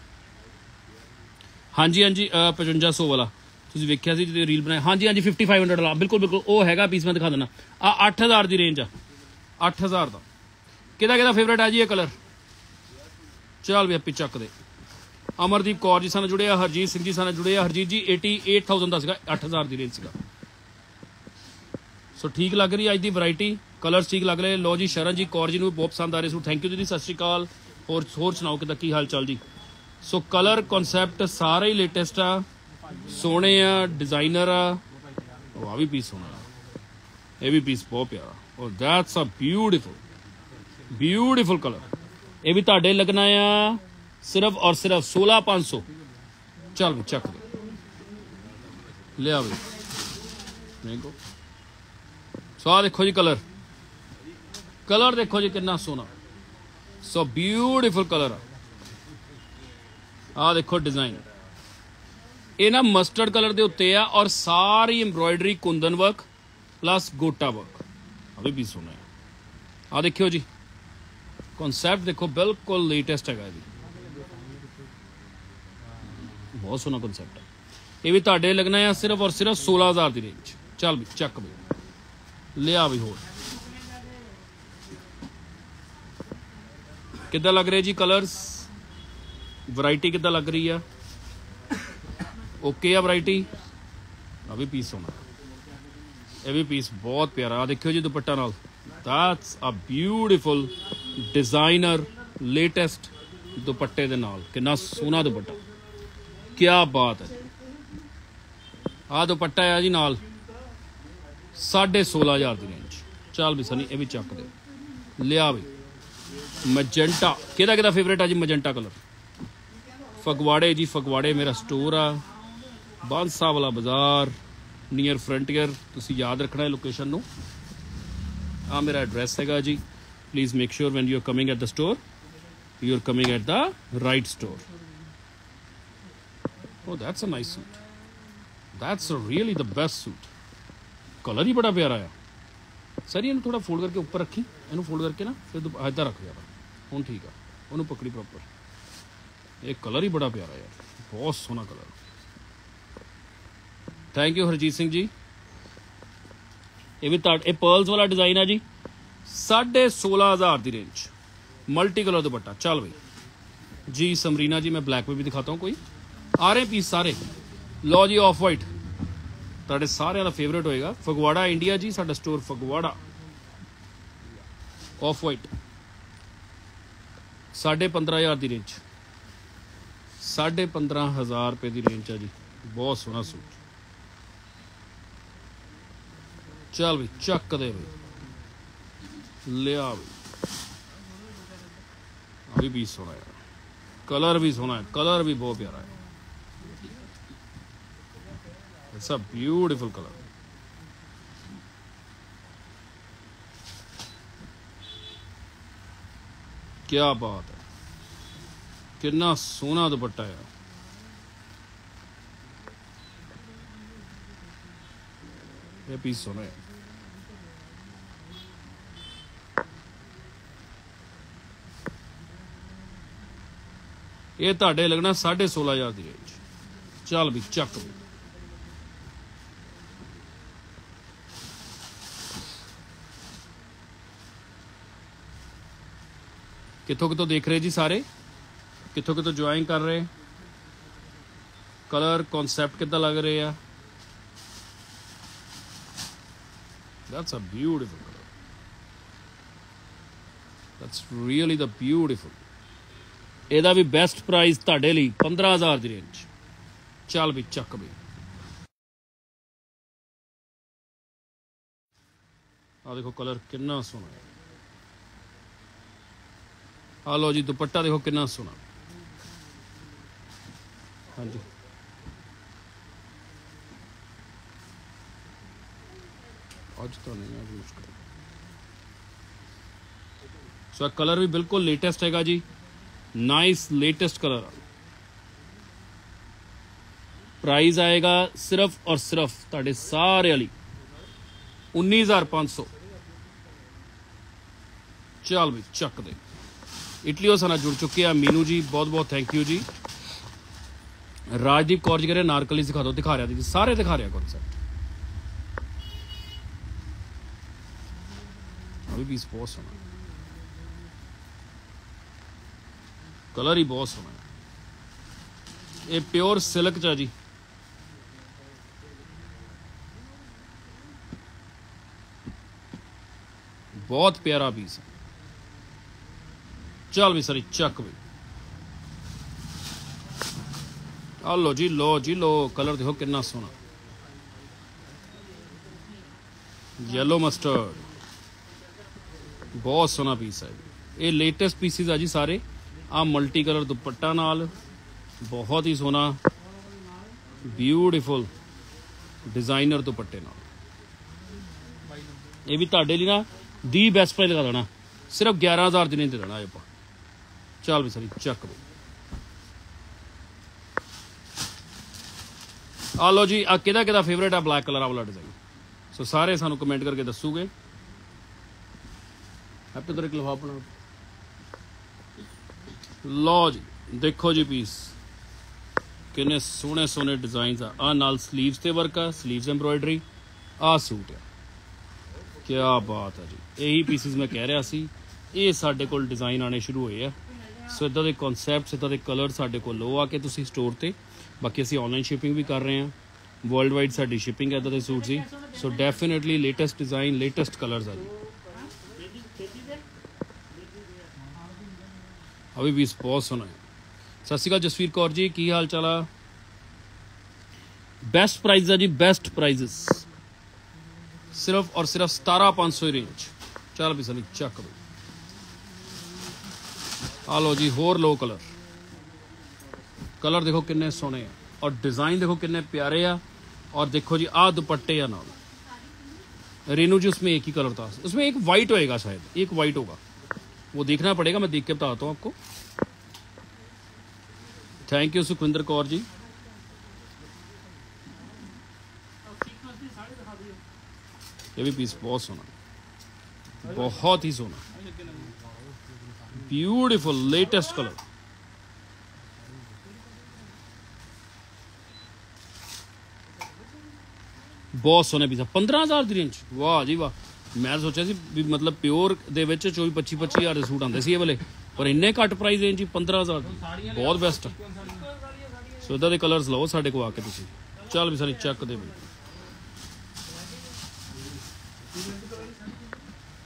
ਹਾਂਜੀ ਹਾਂਜੀ ਅਹ 5500 ਵਾਲਾ। ਤੁਸੀਂ ਵੇਖਿਆ ਸੀ ਜਦੋਂ ਰੀਲ ਬਣਾਇਆ ਹਾਂਜੀ ਹਾਂਜੀ 5500 ਵਾਲਾ। ਬਿਲਕੁਲ ਬਿਲਕੁਲ, ਉਹ ਹੈਗਾ ਪੀਸ ਮੈਂ ਦਿਖਾ ਦਿੰਦਾ। ਆ 8000 ਦੀ ਰੇਂਜ ਆ। 8000 ਦਾ। ਕਿਹਦਾ ਕਿਹਦਾ ਫੇਵਰੇਟ ਆ ਜੀ ਇਹ ਕਲਰ ਚੱਲ ਵੀ ਆਪੀ ਚੱਕ ਦੇ। ਅਮਰਦੀਪ ਕੌਰ ਜੀ ਸਾਨੂੰ ਜੁੜਿਆ ਹਰਜੀਤ ਸਿੰਘ ਜੀ ਸਾਨੂੰ ਜੁੜਿਆ ਹਰਜੀਤ ਜੀ 88000 ਦਾ ਸੀਗਾ 8000 ਦੀ ਰੇਂਜ ਸੀਗਾ। ਸੋ ਠੀਕ ਲੱਗ ਰਹੀ ਅੱਜ ਦੀ ਵੈਰਾਈਟੀ ਕਲਰਸ ਠੀਕ ਲੱਗ ਰਹੇ। ਲੋ ਜੀ, ਸ਼ਰਨ ਜੀ, ਕੌਰ ਜੀ ਨੂੰ ਬਹੁਤ ਪਸੰਦ ਆ ਰਹੇ ਸੋ। ਥੈਂਕ ਯੂ ਦੀਦੀ, ਸਤਿ ਸ਼੍ਰੀ ਅਕਾਲ। ਹੋਰ ਹੋਰ ਸੁਣਾਓ ਕਿਦਾਂ, ਕੀ ਹਾਲ ਚਾਲ ਜੀ? ਸੋ ਕਲਰ ਕਨਸੈਪਟ ਸਾਰੇ ਹੀ ਲੇਟੈਸਟ ਆ। ਸੋਹਣੇ ਆ ਡਿਜ਼ਾਈਨਰ ਆ। ਉਹ ਆ ਵੀ ਪੀਸ ਸੋਹਣਾ। ਆ। ਇਹ ਵੀ ਪੀਸ ਬਹੁਤ ਪਿਆਰਾ। ਔਰ that's a beautiful beautiful colour ਇਹ ਵੀ ਤੁਹਾਡੇ ਲੱਗਣਾ ਆ ਸਿਰਫ ਔਰ ਸਿਰਫ 16500 ਚੱਲ ਵੀ ਚੱਕ ਦੇ। ਲਿਆ ਵੀ। ਮੈਂਗੋ ਸੋ ਆਹ ਦੇਖੋ ਜੀ ਕਲਰ ਕਲਰ ਦੇਖੋ ਜੀ ਕਿੰਨਾ ਸੋਹਣਾ। ਸੋ ਬਿਊਟੀਫੁਲ ਕਲਰ ਆ ਦੇਖੋ ਡਿਜ਼ਾਈਨ ਇਹ ਨਾ ਮਸਟਰਡ ਕਲਰ ਦੇ ਉੱਤੇ ਆ ਔਰ ਸਾਰੀ embroidery kundan work plus gota work ਆ ਵੀ ਵੀ ਸੋਹਣਾ ਹੈ। ਆ ਦੇਖਿਓ ਜੀ। ਕਨਸੈਪਟ ਦੇਖੋ ਬਿਲਕੁਲ ਲੇਟੈਸਟ ਹੈਗਾ ਜੀ ਬਹੁਤ ਸੋਹਣਾ ਕਨਸੈਪਟ ਹੈ। ਇਹ ਵੀ ਤੁਹਾਡੇ ਲੱਗਣਾ ਆ ਸਿਰਫ ਔਰ ਸਿਰਫ 16000 ਦੀ ਰੇਂਜ ਚੱਲ ਵੀ, ਚੱਕ ਵੀ। ਲਿਆ ਵੀ ਹੋਰ। ਕਿੱਦਾਂ ਲੱਗ ਰਿਹਾ ਜੀ ਕਲਰਸ ਵੈਰਾਈਟੀ ਕਿੱਦਾਂ ਲੱਗ ਰਹੀ ਆ? ਓਕੇ ਆ ਵੈਰਾਈਟੀ ਆ ਵੀ ਪੀਸ ਹੋਣਾ ਇਹ ਵੀ ਪੀਸ ਬਹੁਤ ਪਿਆਰਾ। ਆ ਦੇਖਿਓ ਜੀ ਦੁਪੱਟਾ ਨਾਲ। That's a beautiful designer latest ਦੁਪੱਟੇ ਦੇ ਨਾਲ। ਕਿੰਨਾ ਸੋਹਣਾ ਦੁਪੱਟਾ। ਕੀ ਬਾਤ ਹੈ। ਆ ਦੁਪੱਟਾ ਆ ਜੀ ਨਾਲ। 16500 ਦੀ ਰੇਂਜ ਚੱਲ ਵੀ ਸਨੀ, ਇਹ ਵੀ ਚੱਕ ਦੇ। ਲਿਆ ਵੀ ਮੈਜੈਂਟਾ। ਕਿਹਦਾ ਕਿਹਦਾ ਫੇਵਰੇਟ ਆ ਜੀ ਮੈਜੈਂਟਾ ਕਲਰ ਫਗਵਾੜੇ ਜੀ ਫਗਵਾੜੇ ਮੇਰਾ ਸਟੋਰ ਆ। ਬਾਂਸਾ ਵਾਲਾ ਬਾਜ਼ਾਰ ਨੀਅਰ ਫਰੰਟੀਅਰ ਤੁਸੀਂ ਯਾਦ ਰੱਖਣਾ ਹੈ ਲੋਕੇਸ਼ਨ ਨੂੰ। ਆ ਮੇਰਾ ਐਡਰੈਸ ਹੈਗਾ ਜੀ। Please make sure when you are coming at the store you are coming at the right store Oh, that's a nice suit That's a really the best suit. Colour ਹੀ ਬੜਾ ਪਿਆਰਾ ਆ ਸਰ ਇਹਨੂੰ ਥੋੜਾ ਫੋਲਡ ਕਰਕੇ ਉੱਪਰ ਰੱਖੀ। ਇਹਨੂੰ ਫੋਲਡ ਕਰਕੇ ਨਾ, ਫਿਰ ਅੱਜ ਰੱਖ ਯਾਰ ਹੁਣ ਠੀਕ ਆ। ਉਹਨੂੰ ਪਕੜੀ ਪ੍ਰੋਪਰ ਇਹ ਕਲਰ ਹੀ ਬੜਾ ਪਿਆਰਾ ਯਾਰ। ਬਹੁਤ ਸੋਹਣਾ colour thank you Harjeet Singh ji. ਇਹ ਵੀ ਤਾਂ, ਇਹ ਪਰਲਸ ਵਾਲਾ ਡਿਜ਼ਾਈਨ ਆ ਜੀ। 16500 ਦੀ ਰੇਂਜ ਮਲਟੀ ਕਲਰ ਦੁਪੱਟਾ। ਚੱਲ ਬਈ। ਜੀ, ਸਮਰੀਨਾ ਜੀ, ਮੈਂ ਬਲੈਕ ਵਿੱਚ ਵੀ ਦਿਖਾਤਾ ਹਾਂ ਕੋਈ। ਆ ਰਹੇ ਪੀਸ ਸਾਰੇ। ਲੋ ਜੀ ਆਫ ਵਾਈਟ ਤੁਹਾਡੇ ਸਾਰਿਆਂ ਦਾ ਫੇਵਰੇਟ ਹੋਏਗਾ। ਫਗਵਾੜਾ ਇੰਡੀਆ ਜੀ, ਸਾਡਾ ਸਟੋਰ ਫਗਵਾੜਾ। ਆਫ ਵਾਈਟ 15000 ਦੀ ਰੇਂਜ 15000 ਰੁਪਏ ਦੀ ਰੇਂਜ ਆ ਜੀ। ਬਹੁਤ ਸੋਹਣਾ ਸੂਟ। ਚੱਲ ਵੀ ਚੱਕ ਦੇ ਵੀ ਲਿਆ ਵੀ। ਆ ਵੀ ਪੀਸ ਸੋਹਣਾ ਯਾਰ ਕਲਰ ਵੀ ਸੋਹਣਾ ਹੈ ਕਲਰ ਵੀ ਬਹੁਤ ਪਿਆਰਾ ਹੈ ਇਟਸ ਅ ਬਿਊਟੀਫੁਲ ਕਲਰ ਕੀ ਬਾਤ ਹੈ ਕਿੰਨਾ ਸੋਹਣਾ ਦੁਪੱਟਾ ਆ ਇਹ ਪੀਸ ਸੋਹਣਾ ਹੈ ਇਹ ਤੁਹਾਡੇ ਲੱਗਣਾ 16500 ਦੀ ਰੇਂਜ ਚੱਲ ਵੀ ਚੱਕ ਵੀ ਕਿੱਥੋਂ ਕਿੱਥੋਂ ਦੇਖ ਰਹੇ ਜੀ ਸਾਰੇ? ਕਿੱਥੋਂ ਕਿਤੋਂ ਜੁਆਇਨ ਕਰ ਰਹੇ? ਕਲਰ ਕਨਸੈਪਟ ਕਿੱਦਾਂ ਲੱਗ ਰਹੇ ਆ? That's a beautiful color. That's really the beautiful. ਇਹਦਾ ਵੀ ਬੈਸਟ ਪ੍ਰਾਈਸ ਤੁਹਾਡੇ ਲਈ 15000 ਦੀ ਰੇਂਜ ਚੱਲ ਵੀ ਚੱਕ ਵੀ। ਆ ਦੇਖੋ ਕਲਰ ਕਿੰਨਾ ਸੋਹਣਾ ਹੈ। ਆ ਲਓ ਜੀ, ਦੁਪੱਟਾ ਦੇਖੋ ਕਿੰਨਾ ਸੋਹਣਾ। ਹਾਂਜੀ। ਅੱਜ ਤਾਂ ਨਹੀਂ ਆ ਯੂਜ਼ ਕਰ ਸੋ ਕਲਰ ਵੀ ਬਿਲਕੁਲ ਲੇਟੈਸਟ ਹੈਗਾ ਜੀ। ਨਾਈਸ ਲੇਟੈਸਟ ਕਲਰ ਪ੍ਰਾਈਸ ਆਏਗਾ ਸਿਰਫ ਔਰ ਸਿਰਫ ਤੁਹਾਡੇ ਸਾਰੇ ਵਾਲੀ 19500 ਚੱਲ ਵੀ, ਚੱਕ ਦੇ। ਇਟਲੀਓ ਸਾਨਾ ਜੁੜ ਚੁੱਕੇ ਆ। ਮੀਨੂ ਜੀ, ਬਹੁਤ ਬਹੁਤ ਥੈਂਕ ਯੂ ਜੀ। ਰਾਜਦੀਪ ਕੌਰ ਜੀ ਕਰੇ ਨਾਰਕਲੀ ਦਿਖਾ ਦਿਓ, ਦਿਖਾ ਰਿਹਾ ਜੀ। ਸਾਰੇ ਦਿਖਾ ਰਿਹਾ ਕਨਸੈਪਟ ਅਭੀ ਵੀ ਬਹੁਤ ਸੋਹਣਾ। ਕਲਰ ਹੀ ਬਹੁਤ ਸੋਹਣਾ ਇਹ ਪਿਓਰ ਸਿਲਕ ਚ ਆ ਜੀ। ਬਹੁਤ ਪਿਆਰਾ ਪੀਸ ਹੈ। ਚੱਲ ਵੀ ਸਰੀ, ਚੱਕ ਵੀ। ਆ ਲੋ ਜੀ ਲੋ ਜੀ ਲੋ ਕਲਰ ਦੇਖੋ ਕਿੰਨਾ ਸੋਹਣਾ। ਯੈਲੋ ਮਸਟਰਡ ਬਹੁਤ ਸੋਹਣਾ ਪੀਸ ਹੈ ਇਹ ਲੇਟੈਸਟ ਪੀਸਿਸ ਆ ਜੀ ਸਾਰੇ। ਆ ਮਲਟੀ ਕਲਰ ਦੁਪੱਟਾ ਨਾਲ, ਬਹੁਤ ਹੀ ਸੋਹਣਾ ਬਿਊਟੀਫੁਲ ਡਿਜ਼ਾਈਨਰ ਦੁਪੱਟੇ ਨਾਲ। ਇਹ ਵੀ ਤੁਹਾਡੇ ਲਈ ਨਾ, ਦੀ ਬੈਸਟ ਪ੍ਰਾਈਸ ਲਗਾ ਦੇਣਾ। ਸਿਰਫ 11000 ਦੀ ਨਹੀਂ ਦੇ ਦੇਣਾ ਆਪਾਂ। ਚੱਲ ਵੀ ਸਰੀ ਚੱਕ ਵੀ ਆ ਲੋ ਜੀ ਆ ਕਿਹਦਾ ਕਿਹਦਾ ਫੇਵਰੇਟ ਆ? ਬਲੈਕ ਕਲਰ ਆ ਵਾਲਾ ਡਿਜ਼ਾਈਨ ਸੋ ਸਾਰੇ ਸਾਨੂੰ ਕਮੈਂਟ ਕਰਕੇ ਦੱਸੂਗੇ। ਹੈਪੀ ਤੇਰੇ ਕਲਵਾ ਆਪਣਾ ਲਓ ਜੀ, ਦੇਖੋ ਜੀ ਪੀਸ ਕਿੰਨੇ ਸੋਹਣੇ ਸੋਹਣੇ ਡਿਜ਼ਾਈਨਸ ਆ। ਆ ਨਾਲ ਸਲੀਵਸ ਤੇ ਵਰਕ ਆ ਸਲੀਵਸ ਐਮਬ੍ਰੋਇਡਰੀ ਆ ਸੂਟ ਆ। ਕੀ ਬਾਤ ਆ ਜੀ। ਇਹੀ ਪੀਸਿਸ ਮੈਂ ਕਹਿ ਰਿਹਾ ਸੀ। ਇਹ ਸਾਡੇ ਕੋਲ ਡਿਜ਼ਾਈਨ ਆਣੇ ਸ਼ੁਰੂ ਹੋਏ ਆ। ਸੋ ਇਦਾਂ ਦੇ ਕਨਸੈਪਟਸ ਇਦਾਂ ਦੇ ਕਲਰ ਸਾਡੇ ਕੋਲ ਲੋ ਆ ਕੇ ਤੁਸੀਂ ਸਟੋਰ ਤੇ। ਬਾਕੀ ਅਸੀਂ ਆਨਲਾਈਨ ਸ਼ਿਪਿੰਗ ਵੀ ਕਰ ਰਹੇ ਹਾਂ। ਵਰਲਡ ਵਾਈਡ ਸਾਡੀ ਸ਼ਿਪਿੰਗ ਹੈ ਇਦਾਂ ਦੇ ਸੂਟ ਸੀ so definitely latest design latest colours ਆ ਜੀ। ਅਭੀ ਵੀ ਬਹੁਤ ਸੋਹਣਾ ਸਤਿ ਸ਼੍ਰੀ ਅਕਾਲ ਜਸਵੀਰ ਕੌਰ ਜੀ, ਕੀ ਹਾਲ ਚਾਲ ਆ? ਬੈਸਟ ਪ੍ਰਾਈਸ ਆ ਜੀ ਬੈਸਟ ਪ੍ਰਾਈਜ਼ਸ ਸਿਰਫ ਔਰ ਸਿਰਫ 17500 ਰੇਂਜ ਚੱਲ ਵੀ ਸਨੀ ਚੱਕ ਬਈ। ਆ ਲੋ ਜੀ ਹੋਰ ਲੋ ਕਲਰ ਕਲਰ ਦੇਖੋ ਕਿੰਨੇ ਸੋਹਣੇ ਆ ਔਰ डिजाइन देखो कितने प्यारे आ और देखो जी आ दुपट्टे आ नाल रेनू जी उसमें एक ही कलर था उसमें एक वाइट होएगा शायद एक वाइट होगा वो देखना पड़ेगा मैं देख के बताता हूँ आपको थैंक यू सुखविंदर कौर जी ये भी पीस बहुत सोना बहुत ही सोना beautiful latest color ਬਹੁਤ ਸੋਹਣੇ ਪੀਸ 15000 ਦੀ ਰੇਂਜ ਵਾਹ ਜੀ ਵਾਹ ਮੈਂ ਸੋਚਿਆ ਸੀ ਵੀ ਮਤਲਬ ਪਿਓਰ ਦੇ ਵਿੱਚ 24 25 25000 ਦੇ ਸੂਟ ਆਉਂਦੇ ਸੀ ਇਹ ਵਾਲੇ ਪਰ ਇੰਨੇ ਘੱਟ ਪ੍ਰਾਈਸ ਰੇਂਜ ਜੀ 15000 ਬਹੁਤ ਬੈਸਟ ਸੋ ਇਦਾਂ ਦੇ ਕਲਰਸ ਲਓ ਸਾਡੇ ਕੋਲ ਆ ਕੇ ਤੁਸੀਂ ਚੱਲ ਵੀ ਸਾਰੀ ਚੱਕ ਦੇ ਬਈ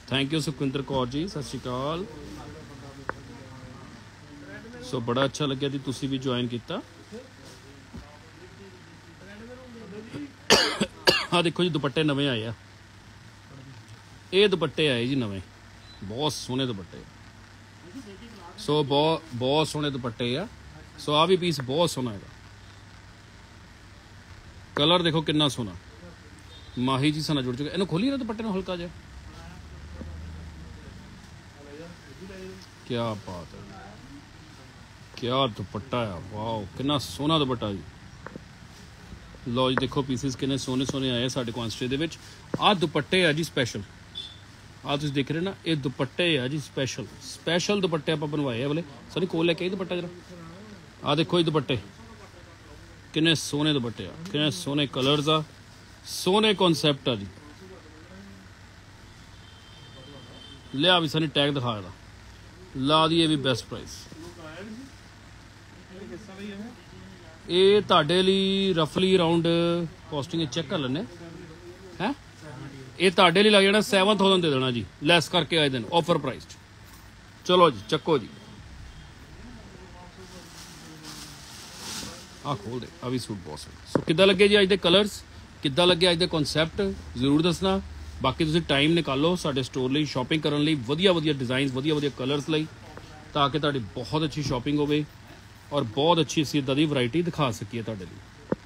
ਥੈਂਕ ਯੂ ਸੁਖਵਿੰਦਰ ਕੌਰ ਜੀ ਸਤਿ ਸ਼੍ਰੀ ਅਕਾਲ ਸੋ ਬੜਾ ਅੱਛਾ ਲੱਗਿਆ ਜੀ ਤੁਸੀਂ ਵੀ ਜੁਆਇਨ ਕੀਤਾ ਆ ਦੇਖੋ ਜੀ ਦੁਪੱਟੇ ਨਵੇਂ ਆਏ ਆ ਇਹ ਦੁਪੱਟੇ ਆਏ ਜੀ ਨਵੇਂ ਬਹੁਤ ਸੋਹਣੇ ਦੁਪੱਟੇ ਸੋ ਬਹੁਤ ਬਹੁਤ ਸੋਹਣੇ ਦੁਪੱਟੇ ਆ ਸੋ ਆ ਵੀ ਪੀਸ ਬਹੁਤ ਸੋਹਣਾ ਹੈਗਾ ਕਲਰ ਦੇਖੋ ਕਿੰਨਾ ਸੋਹਣਾ ਮਾਹੀ ਜੀ ਸਾਨਾ ਜੁੜ ਚੁੱਕਾ ਇਹਨੂੰ ਖੋਲੀ ਨਾ ਦੁਪੱਟੇ ਨੂੰ ਹਲਕਾ ਜਿਹਾ ਕੀ ਬਾਤ ਹੈ ਕਿਆ ਦੁਪੱਟਾ ਆ, ਵਾਓ, ਕਿੰਨਾ ਸੋਹਣਾ ਦੁਪੱਟਾ ਜੀ। ਲਓ ਜੀ, ਦੇਖੋ ਪੀਸਿਸ ਕਿੰਨੇ ਸੋਹਣੇ ਸੋਹਣੇ ਆਏ ਆ ਸਾਡੇ ਕੁਆਂਟੀਟੀ ਦੇ ਵਿੱਚ। ਆਹ ਦੁਪੱਟੇ ਆ ਜੀ ਸਪੈਸ਼ਲ ਆਹ ਤੁਸੀਂ ਦੇਖ ਰਹੇ ਨਾ, ਇਹ ਦੁਪੱਟੇ ਆ ਜੀ ਸਪੈਸ਼ਲ ਸਪੈਸ਼ਲ ਦੁਪੱਟੇ ਆਪਾਂ ਬਣਵਾਏ ਆ ਵਾਲੇ। ਸਨੀ, ਕੋਲ ਲੈ ਕੇ ਆਈ ਦੁਪੱਟਾ ਜਰਾ। ਆ ਦੇਖੋ ਇਹ ਦੁਪੱਟੇ। ਕਿੰਨੇ ਸੋਹਣੇ ਦੁਪੱਟੇ ਆ, ਕਿੰਨੇ ਸੋਹਣੇ ਕਲਰਸ ਆ। ਸੋਹਣੇ ਕਨਸੈਪਟ ਆ ਜੀ। ਲਿਆ ਵੀ ਸਾਨੂੰ ਟੈਗ ਦਿਖਾ ਇਹਦਾ। ਲਾ ਦਈਏ ਵੀ ਬੈਸਟ ਪ੍ਰਾਈਸ ਇਹ ਤੁਹਾਡੇ ਲਈ ਰਫਲੀ ਅਰਾਊਂਡ ਕਾਸਟਿੰਗ ਚੈੱਕ ਕਰ ਲੈਣੇ ਹੈ। ਇਹ ਤੁਹਾਡੇ ਲਈ ਲੱਗ ਜਾਣਾ 7000 ਦੇ ਦੇਣਾ ਜੀ ਲੈਸ ਕਰਕੇ ਆਏ ਦਿਨ ਆਫਰ ਪ੍ਰਾਈਸ ਚਲੋ ਜੀ, ਚੱਕੋ ਜੀ। ਆ ਖੋਲ ਦੇ ਆ ਵੀ ਸੂਟ ਬਹੁਤ ਸੋਹਣਾ। ਸੋ ਕਿੱਦਾਂ ਲੱਗੇ ਜੀ ਅੱਜ ਦੇ ਕਲਰਸ ਕਿੱਦਾਂ ਲੱਗੇ ਅੱਜ ਦੇ ਕਨਸੈਪਟ ਜ਼ਰੂਰ ਦੱਸਣਾ। ਬਾਕੀ ਤੁਸੀਂ ਟਾਈਮ ਨਿਕਾਲੋ ਸਾਡੇ ਸਟੋਰ ਲਈ ਸ਼ਾਪਿੰਗ ਕਰਨ ਲਈ ਵਧੀਆ ਵਧੀਆ ਡਿਜ਼ਾਈਨਸ ਵਧੀਆ ਵਧੀਆ ਕਲਰਸ ਲਈ, ਤਾਂ ਕਿ ਤੁਹਾਡੀ ਬਹੁਤ ਅੱਛੀ ਸ਼ਾਪਿੰਗ ਹੋਵੇ। ਔਰ ਬਹੁਤ ਅੱਛੀ ਅਸੀਂ ਇਦਾਂ ਦੀ ਵੈਰਾਈਟੀ ਦਿਖਾ ਸਕੀਏ ਤੁਹਾਡੇ ਲਈ।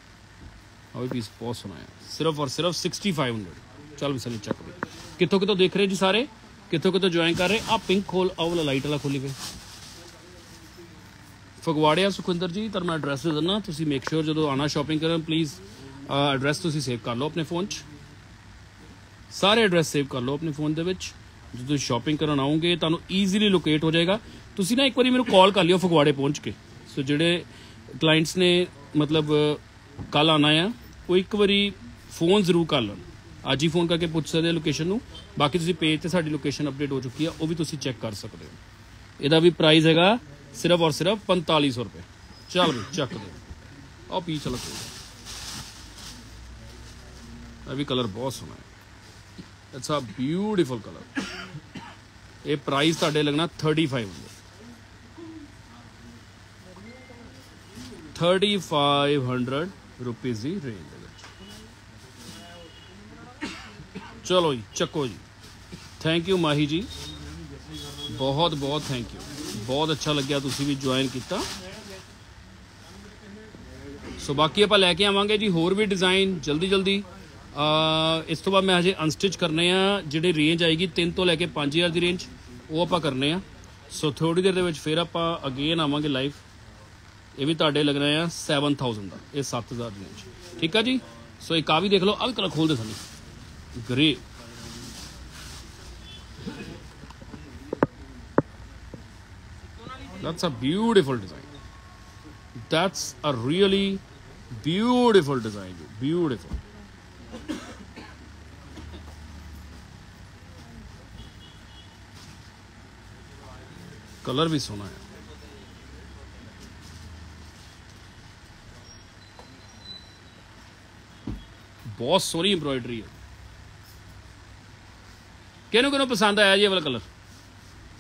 ਆ ਵੀ ਪੀਸ ਬਹੁਤ ਸੋਹਣਾ ਹੈ। ਸਿਰਫ ਔਰ ਸਿਰਫ 6500 ਚੱਲ ਵੀ ਸਾਨੂੰ ਚੱਕ ਦੇ ਕਿੱਥੋਂ ਕਿੱਥੋਂ ਦੇਖ ਰਹੇ ਜੀ ਸਾਰੇ? ਕਿੱਥੋਂ ਕਿੱਥੋਂ ਜੁਆਇਨ ਕਰ ਰਹੇ? ਆ ਪਿੰਕ ਖੋਲ ਆਹ ਵਾਲਾ ਲਾਈਟ ਵਾਲਾ ਖੋਲੀ ਵੇ ਫਗਵਾੜਿਆ ਸੁਖਵਿੰਦਰ ਜੀ ਤੁਹਾਨੂੰ ਮੈਂ ਐਡਰੈਸ ਦੇ ਦਿੰਦਾ। ਤੁਸੀਂ ਮੇਕ ਸ਼ੋਰ ਜਦੋਂ ਆਣਾ ਸ਼ਾਪਿੰਗ ਕਰਨ ਪਲੀਜ਼ ਐਡਰੈਸ ਤੁਸੀਂ ਸੇਵ ਕਰ ਲਓ ਆਪਣੇ ਫੋਨ 'ਚ। ਸਾਰੇ ਐਡਰੈਸ ਸੇਵ ਕਰ ਲਓ ਆਪਣੇ ਫੋਨ ਦੇ ਵਿੱਚ। ਜਦੋਂ ਤੁਸੀਂ ਸ਼ਾਪਿੰਗ ਕਰਨ ਆਉਂਗੇ, ਤੁਹਾਨੂੰ ਈਜ਼ੀਲੀ ਲੋਕੇਟ ਹੋ ਜਾਏਗਾ। ਤੁਸੀਂ ਨਾ ਇੱਕ ਵਾਰੀ ਮੈਨੂੰ ਕਾਲ ਕਰ ਲਿਓ ਫਗਵਾੜੇ ਪਹੁੰਚ ਕੇ। ਸੋ ਜਿਹੜੇ ਕਲਾਇੰਟਸ ਨੇ, ਮਤਲਬ ਕੱਲ ਆਣਾ ਆ, ਉਹ ਇੱਕ ਵਾਰੀ ਫੋਨ ਜ਼ਰੂਰ ਕਰ ਲੈਣ। ਅੱਜ ਹੀ ਫੋਨ ਕਰਕੇ ਪੁੱਛ ਸਕਦੇ ਲੋਕੇਸ਼ਨ ਨੂੰ। ਬਾਕੀ ਤੁਸੀਂ ਪੇਜ ਤੇ ਸਾਡੀ ਲੋਕੇਸ਼ਨ ਅਪਡੇਟ ਹੋ ਚੁੱਕੀ ਆ, ਉਹ ਵੀ ਤੁਸੀਂ ਚੈੱਕ ਕਰ ਸਕਦੇ ਹੋ। ਇਹਦਾ ਵੀ ਪ੍ਰਾਈਸ ਹੈਗਾ ਸਿਰਫ ਔਰ ਸਿਰਫ 4500 ਰੁਪਏ। ਚੱਲ ਵੀ ਚੱਕ ਦੇ। ਆਹ ਪੀ ਚਲ ਇਹ ਵੀ ਕਲਰ ਬਹੁਤ ਸੋਹਣਾ ਹੈ। ਇਟਸ ਆ ਬਿਊਟੀਫੁਲ ਕਲਰ ਇਹ ਪ੍ਰਾਈਸ ਤੁਹਾਡੇ ਲੱਗਣਾ 3500 3500 ਰੁਪਏ ਦੀ ਰੇਂਜ ਦੇ ਵਿੱਚ। ਚਲੋ ਜੀ, ਚੱਕੋ ਜੀ। ਥੈਂਕ ਯੂ ਮਾਹੀ ਜੀ। ਬਹੁਤ ਬਹੁਤ ਥੈਂਕ ਯੂ ਬਹੁਤ ਅੱਛਾ ਲੱਗਿਆ ਤੁਸੀਂ ਵੀ ਜੁਆਇਨ ਕੀਤਾ। ਸੋ ਬਾਕੀ ਆਪਾਂ ਲੈ ਕੇ ਆਵਾਂਗੇ ਜੀ ਹੋਰ ਵੀ ਡਿਜ਼ਾਈਨ ਜਲਦੀ ਜਲਦੀ। ਇਸ ਤੋਂ ਬਾਅਦ ਮੈਂ ਹਜੇ ਅਨਸਟਿਚ ਕਰਨੇ ਆ, ਜਿਹੜੇ ਰੇਂਜ ਆਏਗੀ 3 ਤੋਂ ਲੈ ਕੇ 5000 ਦੀ ਰੇਂਜ ਉਹ ਆਪਾਂ ਕਰਨੇ ਆ। ਸੋ ਥੋੜੀ ਦੇਰ ਦੇ ਵਿੱਚ ਫਿਰ ਆਪਾਂ ਅਗੇਨ ਆਵਾਂਗੇ ਲਾਈਵ ਇਹ ਵੀ ਤੁਹਾਡੇ ਲੱਗਣਾ ਆ 7000 ਦਾ ਇਹ 7000 ਦੀ ਰੇਂਜ ਠੀਕ ਆ ਜੀ ਸੋ ਇੱਕ ਆ ਵੀ ਦੇਖ ਲਓ ਆ ਵੀ ਕਲਰ ਖੋਲ ਦੇ ਸਾਨੂੰ grey That's a beautiful design. That's a really beautiful design. Beautiful. Colour ਵੀ ਸੋਹਣਾ ਹੈ ਬਹੁਤ ਸੋਹਣੀ ਐਮਬ੍ਰੋਇਡਰੀ ਹੈ। ਕਿਹਨੂੰ ਕਿਹਨੂੰ ਪਸੰਦ ਆਇਆ ਜੀ ਇਹ ਵਾਲਾ ਕਲਰ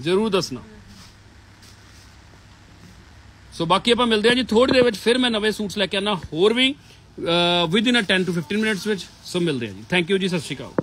ਜ਼ਰੂਰ ਦੱਸਣਾ। ਸੋ ਬਾਕੀ ਆਪਾਂ ਮਿਲਦੇ ਹਾਂ ਜੀ ਥੋੜੀ ਦੇਰ ਵਿੱਚ, ਫਿਰ ਮੈਂ ਨਵੇਂ ਸੂਟਸ ਲੈ ਕੇ ਆਣਾ ਹੋਰ ਵੀ within a 10 to 15 minutes ਵਿੱਚ। ਸੋ ਮਿਲਦੇ ਹਾਂ ਜੀ। ਥੈਂਕ ਯੂ ਜੀ, ਸਤਿ ਸ਼੍ਰੀ ਅਕਾਲ।